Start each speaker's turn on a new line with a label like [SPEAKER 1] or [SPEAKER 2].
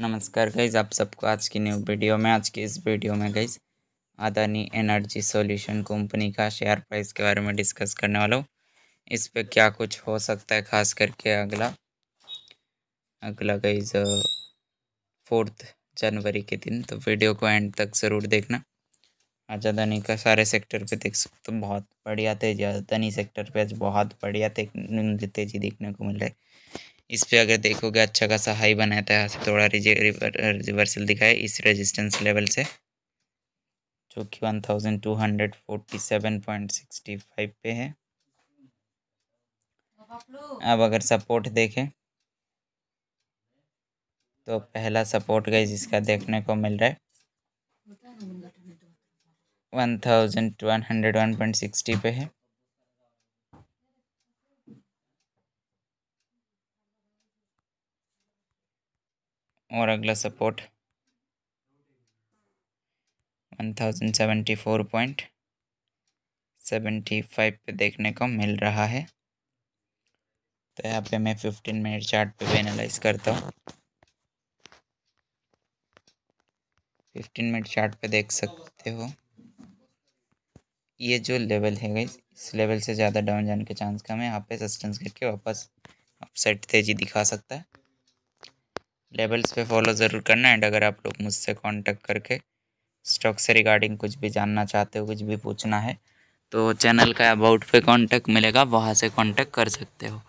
[SPEAKER 1] नमस्कार गाइज़ आप सबको आज की न्यू वीडियो में, आज की इस वीडियो में guys Adani energy solution company का शेयर प्राइस के बारे में डिस्कस करने वाला हूँ। इस पे क्या कुछ हो सकता है, खास करके अगला अगला गाइज़ फोर्थ जनवरी के दिन तो वीडियो को एंड तक ज़रूर देखना। आज अदानी का सारे सेक्टर पे देख सकते हो, बहुत बढ़िया तेज़ी अदानी सेक्टर पे आज बहुत बढ़िया तेज़ी देखने को मिल रहा है। इस पे अगर देखोगे अच्छा खासा हाई बनाया था यहाँ से थोड़ा रिवर्सल दिखाए इस रेजिस्टेंस लेवल से जो कि one thousand two hundred forty seven point sixty five पे है। अब अगर सपोर्ट देखें तो पहला सपोर्ट गई जिसका देखने को मिल रहा है। One thousand one hundred one point sixty पे है। और अगला support one thousand seventy four point seventy five पे देखने को मिल रहा है। तो यहाँ पे मैं फिफ्टीन मिनट चार्ट पे एनालाइज करता हूँ। फिफ्टीन मिनट चार्ट पे देख सकते हो। ये जो लेवल है गई इस लेवल से ज़्यादा डाउन जाने के चांस कम है यहाँ पे सस्टेंस करके वापस अपसाइड तेज़ी दिखा सकता है। लेवल्स पे फॉलो ज़रूर करना एंड अगर आप लोग मुझसे कांटेक्ट करके स्टॉक से रिगार्डिंग कुछ भी जानना चाहते हो, कुछ भी पूछना है तो चैनल का अबाउट पे कांटेक्ट मिलेगा, वहाँ से कांटेक्ट कर सकते हो।